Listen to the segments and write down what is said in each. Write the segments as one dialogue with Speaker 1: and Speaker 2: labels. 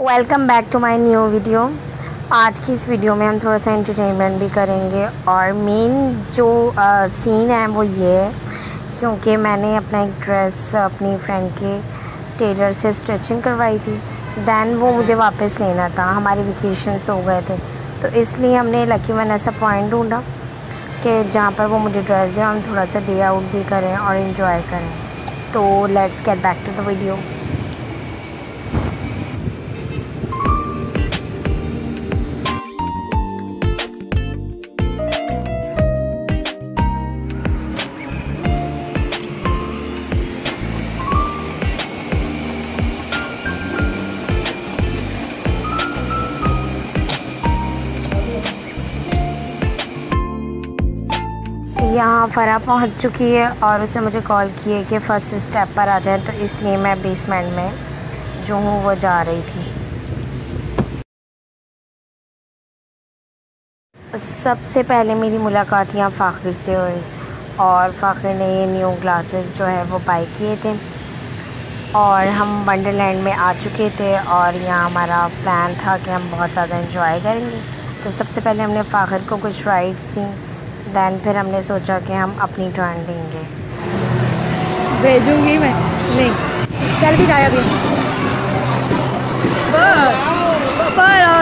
Speaker 1: Welcome back to my new video आज की इस वीडियो में हम थोड़ा सा एंटरटेनमेंट भी करेंगे और मेन जो सीन है वो ये है, क्योंकि मैंने अपना एक ड्रेस अपनी फ्रेंड के टेलर से स्टिचिंग करवाई थी। दैन वो मुझे वापस लेना था। हमारे वेकेशन हो गए थे। तो इसलिए हमने लकी वन ऐसा पॉइंट ढूंढा कि जहाँ पर वो मुझे ड्रेस दें हम थोड़ा सा डे आउट भी करें और इन्जॉय करें। तो let's get back to the video यहाँ फ़रा पहुँच चुकी है और उसने मुझे कॉल की है कि फ़र्स्ट स्टेप पर आ जाए तो इसलिए मैं बेसमेंट में जो हूँ, वो जा रही थी। सबसे पहले मेरी मुलाकात यहाँ फ़ाखिर से हुई और फ़ाखिर ने ये न्यू ग्लासेस जो है, वो बाई किए थे। और हम वंडरलैंड में आ चुके थे और यहाँ हमारा प्लान था कि हम बहुत ज़्यादा इंजॉय करेंगे। तो सबसे पहले हमने फ़ाखिर को कुछ राइड्स दी। दैन फिर हमने सोचा कि हम अपनी टर्न लेंगे।
Speaker 2: भेजूँगी मैं। नहीं। चल भी जाए अभी। पर आओ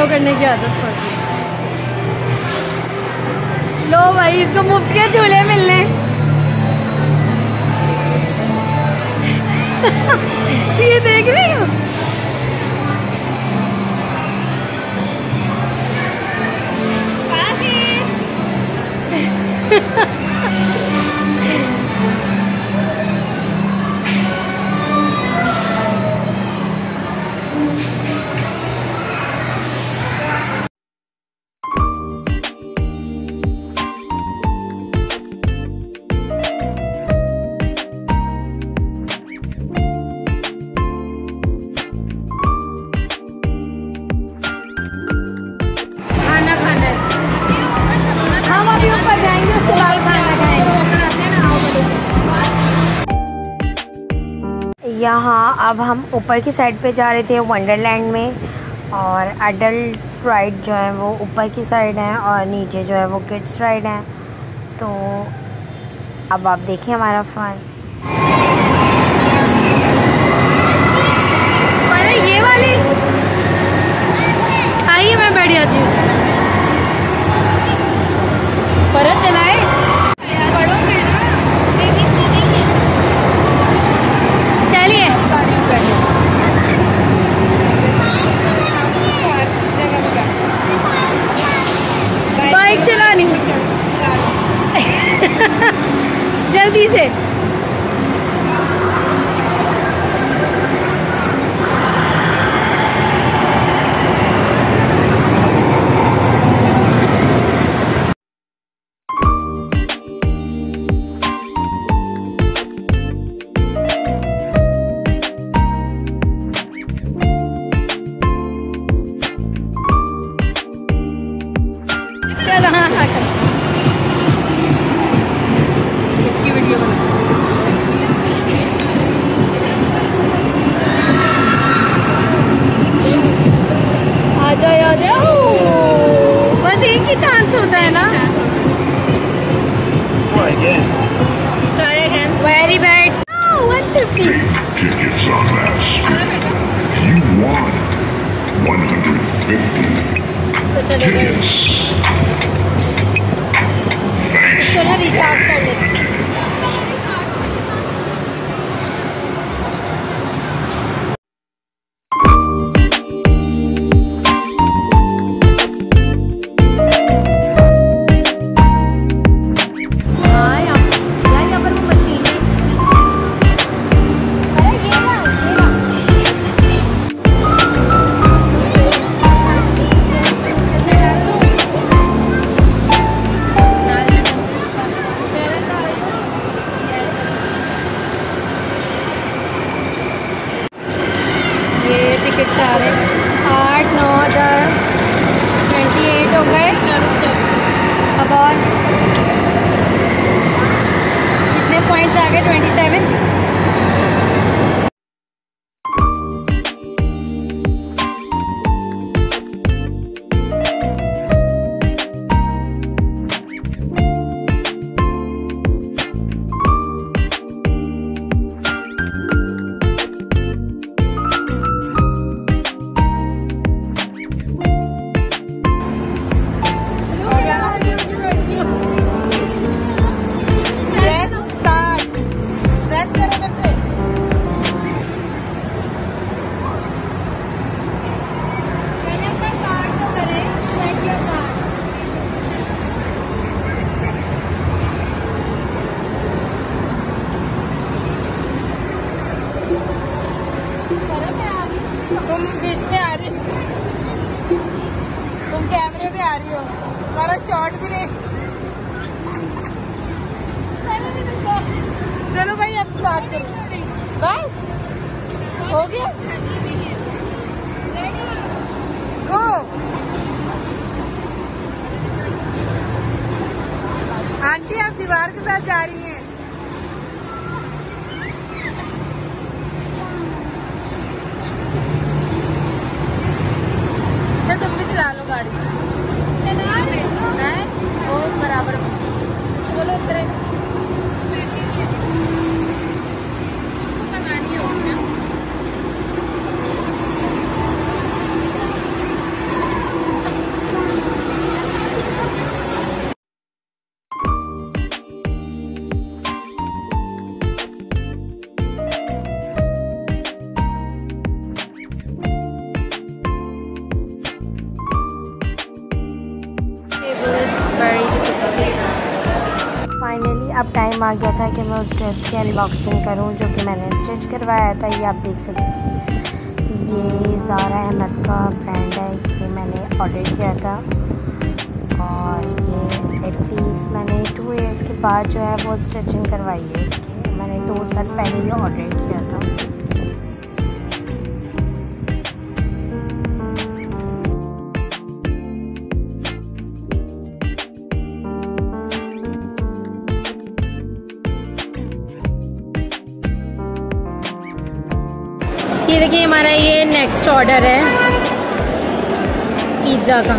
Speaker 2: हेलो करने की आदत पड़ गई। लो भाई इसको मुफ़्त के झूले मिलने। ये देख रही हो? खाना
Speaker 1: अब हम ऊपर की साइड पे जा रहे थे वंडरलैंड में और अडल्ट राइड जो है वो ऊपर की साइड है और नीचे जो है वो किड्स राइड है। तो अब आप देखिए हमारा फन
Speaker 2: ये वाली? आइए, मैं बैठ जाती हूँ। तो चले गए इसको ना रिचार्ज और कितने पॉइंट्स आ गए ट्वेंटी सेवन
Speaker 3: आंटी आप दीवार के साथ जा रही
Speaker 1: अब टाइम आ गया था कि मैं उस ड्रेस की अनबॉक्सिंग करूँ, जो कि मैंने स्टिच करवाया था। ये आप देख सकते ये ज़ारा अहमद का ब्रांड है, ये मैंने ऑर्डर किया था। और ये एटलीस्ट मैंने टू इयर्स के बाद जो है वो स्टिचिंग करवाई है इसकी। मैंने दो साल पहले ही ऑर्डर किया था।
Speaker 2: ये देखिए, हमारा ये नेक्स्ट ऑर्डर है। पिज़्ज़ा का।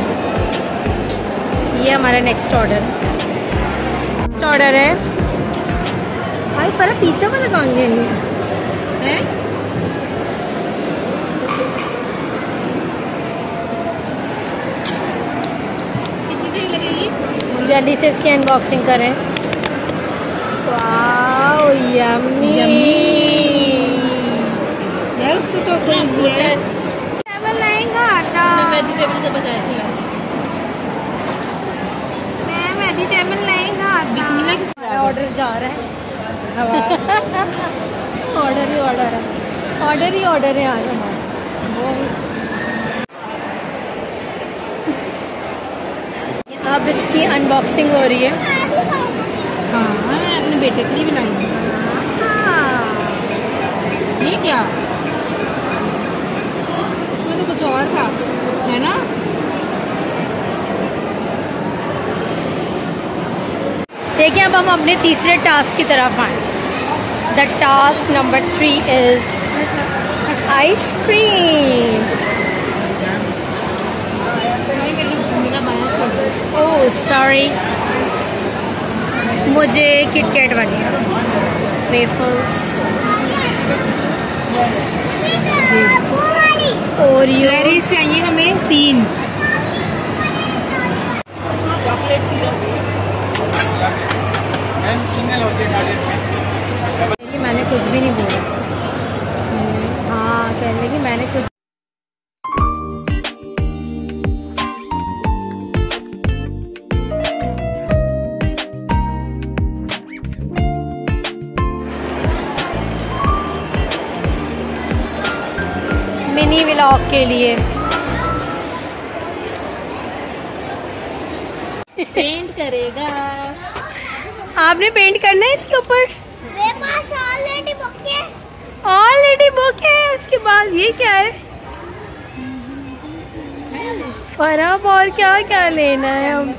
Speaker 2: ये हमारा नेक्स्ट ऑर्डर नेक्स्ट ऑर्डर है। भाई पर पिज़्ज़ा वाला कौन ले है? कितनी देर लगेगी? जल्दी से इसकी अनबॉक्सिंग करें। वाओ यम्मी
Speaker 1: वेजिटेबल
Speaker 3: से बजाए थे।
Speaker 1: मैं। वेजिटेबल
Speaker 3: बिस्मिल्लाह की
Speaker 2: हमारा ऑर्डर जा रहा है। ऑर्डर ही ऑर्डर है। ऑर्डर ही ऑर्डर है आज हमारा। अब इसकी अनबॉक्सिंग हो रही है।
Speaker 3: हाँ मैं अपने बेटे के लिए भी लाई ये क्या? इसमें तो कुछ और था। है ना?
Speaker 2: देखिए, अब हम अपने तीसरे टास्क की तरफ़ आए। The task number three is ice cream oh sorry मुझे किटकैट वाली वेफर्स ओरियो
Speaker 3: बेरीज चाहिए हमें तीन। Chocolate syrup.
Speaker 4: सिंगल होती है
Speaker 2: मैंने कुछ भी नहीं बोला। हाँ कह रहे कि मैंने कुछ मिनी व्लॉग के लिए।
Speaker 3: पेंट करेगा।
Speaker 2: आपने पेंट करना है इसके ऊपर?
Speaker 1: मेरे पास ऑलरेडी बुक है।
Speaker 2: ऑलरेडी बुक है उसके बाद ये क्या है? फरब और क्या क्या लेना है हम?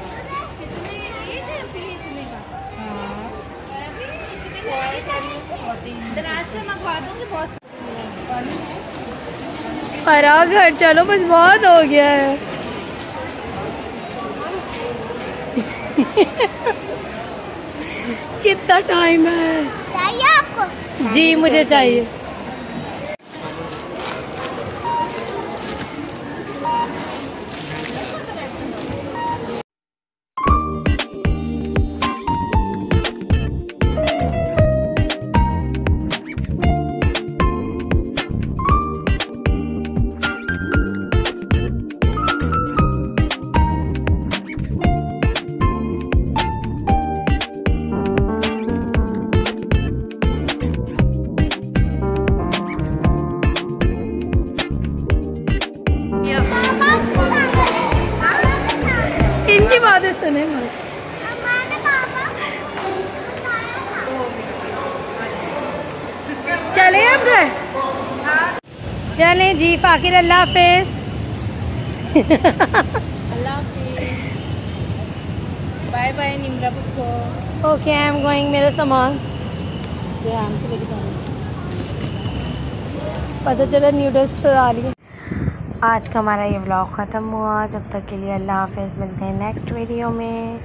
Speaker 2: फराब घर चलो बस बहुत हो गया है। कितना टाइम है।
Speaker 1: चाहिए आपको?
Speaker 2: जी मुझे चाहिए। चले अल्लाह हाफिज।
Speaker 3: अल्लाह हाफिज। Bye bye Nimra Pappo
Speaker 2: okay I am going मेरा सामान।
Speaker 3: ध्यान से लेके जाना
Speaker 2: पता चला न्यूडल्स चला रही
Speaker 1: आज का हमारा ये व्लॉग ख़त्म हुआ। जब तक के लिए अल्लाह हाफिज़ मिलते हैं नेक्स्ट वीडियो में।